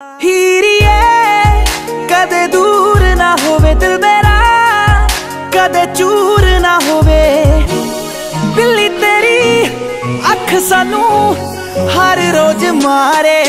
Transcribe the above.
ਹੀਰੀਏ, ਕਦੇ ਦੂਰ ਨਾ ਹੋਵੇ ਦਿਲ ਮੇਰਾ, ਕਦੇ ਚੂਰ ਨਾ ਹੋਵੇ। ਬਿੱਲੀ ਤੇਰੀ ਅੱਖ ਸਾਨੂੰ ਹਰ ਰੋਜ਼ ਮਾਰੇ।